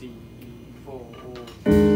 three, four.